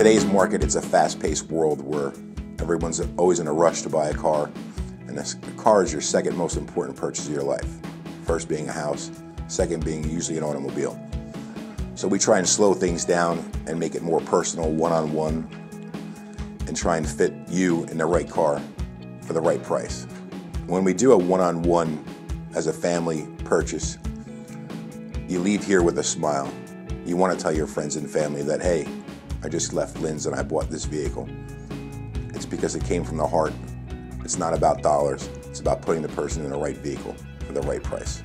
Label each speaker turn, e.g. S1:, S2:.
S1: today's market, it's a fast-paced world where everyone's always in a rush to buy a car, and a car is your second most important purchase of your life. First being a house, second being usually an automobile. So we try and slow things down and make it more personal, one-on-one, and try and fit you in the right car for the right price. When we do a one-on-one as a family purchase, you leave here with a smile. You want to tell your friends and family that, hey, I just left Lynnes and I bought this vehicle. It's because it came from the heart. It's not about dollars. It's about putting the person in the right vehicle for the right price.